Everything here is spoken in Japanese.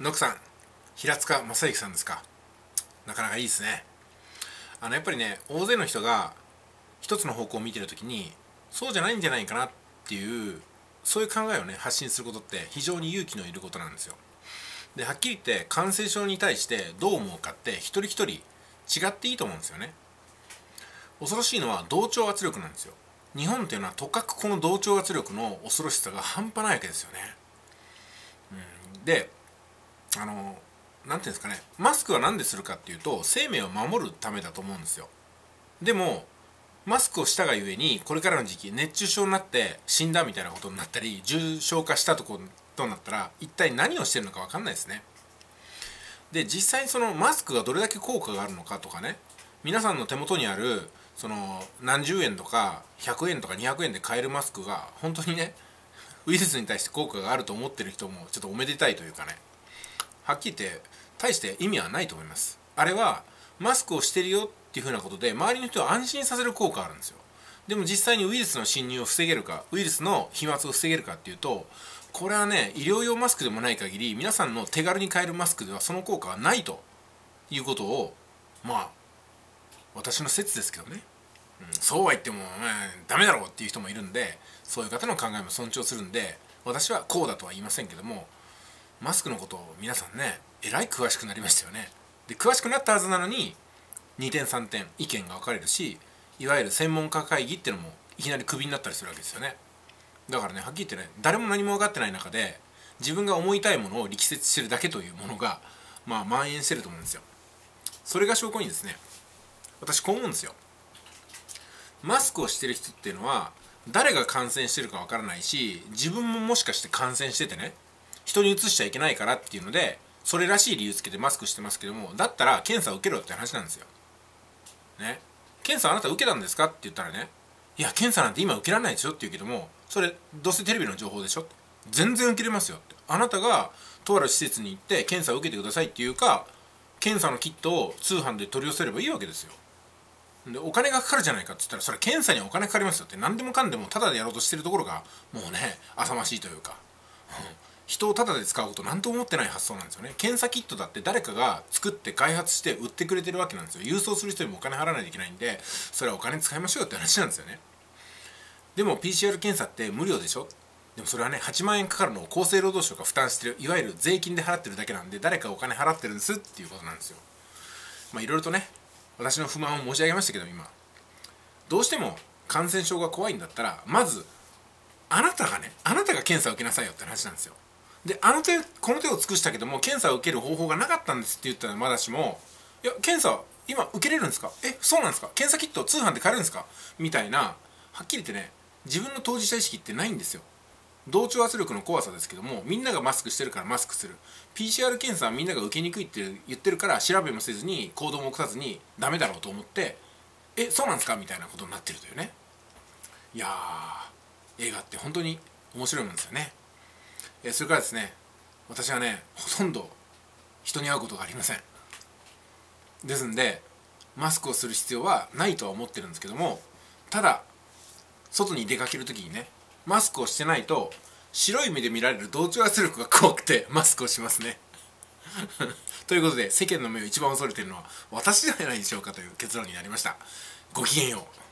ノクさん平塚正幸さんですか？なかなかいいですね。あのやっぱりね大勢の人が一つの方向を見てる時にそうじゃないんじゃないかなっていうそういう考えをね発信することって非常に勇気のいることなんですよ。ではっきり言って感染症に対してどう思うかって一人一人違っていいと思うんですよね。恐ろしいのは同調圧力なんですよ。日本っていうのはとかくこの同調圧力の恐ろしさが半端ないわけですよね、うん、であの何ていうんですかね。マスクは何でするかっていうと生命を守るためだと思うんですよ。でもマスクをしたがゆえにこれからの時期熱中症になって死んだみたいなことになったり重症化したとことになったら一体何をしてるのか分かんないですね。で実際にそのマスクがどれだけ効果があるのかとかね。皆さんの手元にあるその何十円とか100円とか200円で買えるマスクが本当にねウイルスに対して効果があると思ってる人もちょっとおめでたいというかね。はっきり言って大して意味はないと思います。あれはマスクをしてるよっていうふうなことで周りの人を安心させる効果があるんですよ。でも実際にウイルスの侵入を防げるかウイルスの飛沫を防げるかっていうとこれはね医療用マスクでもない限り皆さんの手軽に買えるマスクではその効果はないということをまあ私の説ですけどね、うん、そうは言っても、まあ、ダメだろうっていう人もいるんでそういう方の考えも尊重するんで私はこうだとは言いませんけどもマスクのことを皆さんねえらい詳しくなりましたよね。で詳しくなったはずなのに2点3点意見が分かれるしいわゆる専門家会議ってのもいきなりクビになったりするわけですよね。だからねはっきり言ってね誰も何も分かってない中で自分が思いたいものを力説してるだけというものがまあ蔓延してると思うんですよ。それが証拠にですね私こう思うんですよ。マスクをしてる人っていうのは誰が感染してるかわからないし自分ももしかして感染しててね人に移しちゃいけないからっていうのでそれらしい理由つけてマスクしてますけどもだったら検査を受けろって話なんですよ。ね。検査あなた受けたんですかって言ったらねいや検査なんて今受けられないでしょって言うけどもそれどうせテレビの情報でしょ全然受けれますよって。あなたがとある施設に行って検査を受けてくださいっていうか検査のキットを通販で取り寄せればいいわけですよ。でお金がかかるじゃないかって言ったらそれ検査にはお金かかりますよって。何でもかんでもタダでやろうとしてるところがもうね浅ましいというか、うん、人をタダで使うこと何と思ってない発想なんですよね。検査キットだって誰かが作って開発して売ってくれてるわけなんですよ。郵送する人にもお金払わないといけないんでそれはお金使いましょうよって話なんですよね。でも PCR 検査って無料でしょ？でもそれはね8万円かかるのを厚生労働省が負担してるいわゆる税金で払ってるだけなんで誰かお金払ってるんですっていうことなんですよ。まあいろいろとね私の不満を申し上げましたけど今。どうしても感染症が怖いんだったらまずあなたがねあなたが検査を受けなさいよって話なんですよ。であの手この手を尽くしたけども検査を受ける方法がなかったんですって言ったらまだしもいや検査今受けれるんですか？えそうなんですか？検査キット通販で買えるんですか？みたいなはっきり言ってね自分の当事者意識ってないんですよ。同調圧力の怖さですけどもみんながマスクしてるからマスクする。PCR 検査はみんなが受けにくいって言ってるから調べもせずに行動も起こさずにダメだろうと思ってえそうなんですか？みたいなことになってるというね。いや映画って本当に面白いもんですよね。えそれからですね私はねほとんど人に会うことがありません。ですんでマスクをする必要はないとは思ってるんですけどもただ外に出かける時にねマスクをしてないと白い目で見られる同調圧力が怖くてマスクをしますね。ということで世間の目を一番恐れているのは私じゃないでしょうかという結論になりました。ごきげんよう。